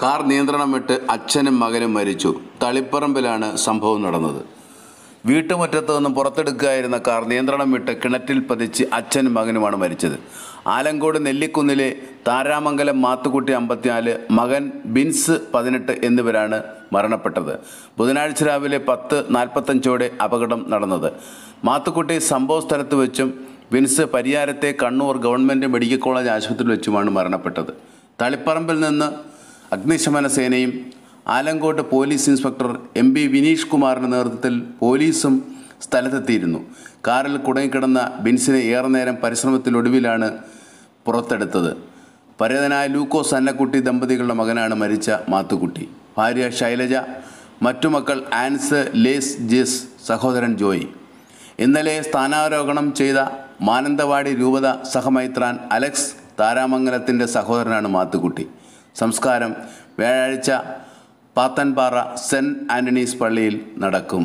Car നിയന്ത്രണം വിട്ട് അച്ഛനും മകനും മരിച്ചു. തളിപ്പറമ്പിലാണ് സംഭവം നടന്നത്. വീട്ടുമുറ്റത്ത് നിന്നും പുറത്തെടുക്കുകയായിരുന്ന കാർ നിയന്ത്രണം വിട്ട് കിണറ്റിൽ പതിച്ച് അച്ഛനും മകനുമാണ് മരിച്ചത്. ആലങ്കോട് നെല്ലിക്കുന്നിലെ താരാമംഗലം മാത്തുക്കുട്ടി അമ്പത്തിനാല് മകൻ ബിൻസ് പതിനെട്ട് എന്നിവരാണ് മരണപ്പെട്ടത്. ബുധനാഴ്ച രാവിലെ പത്ത് നാൽപ്പത്തഞ്ചോടെ അപകടം നടന്നത്. മാത്തുക്കുട്ടി സംഭവ സ്ഥലത്ത് വെച്ചും ബിൻസ് പരിയാരത്തെ കണ്ണൂർ ഗവൺമെന്റ് മെഡിക്കൽ കോളേജ് ആശുപത്രിയിൽ വെച്ചുമാണ് മരണപ്പെട്ടത്. തളിപ്പറമ്പിൽ നിന്ന് അഗ്നിശമന സേനയും Alangode police inspector M B Vineesh കുമാറിന്റെ നേതൃത്വത്തിൽ പോലീസും സ്ഥലത്തെത്തിയിരുന്നു. കാറിൽ കുടങ്ങിക്കിടന്ന ബിൻസിനെ ഏറെ നേരം പരിശ്രമത്തിലൊടുവിലാണ് പുറത്തെടുത്തത്. പരേതനായ ലൂക്കോസ് അന്നക്കുട്ടി ദമ്പതികളുടെ മകനാണ് മരിച്ച മാത്തുക്കുട്ടി. ഭാര്യ ശൈലജ മറ്റു മക്കൾ ആൻസ് ലേസ് ജെസ് സഹോദരൻ ജോയി. ഇന്നലെ സ്ഥാനാരോഹണം ചെയ്ത മാനന്തവാടി രൂപത സഹമൈത്രാൻ അലക്സ് താരാമംഗലത്തിന്റെ സഹോദരനാണ് മാത്തുക്കുട്ടി. സംസ്കാരം വ്യാഴാഴ്ച പാത്തൻപാറ സെന്റ് ആന്റണീസ് പള്ളിയിൽ നടക്കും.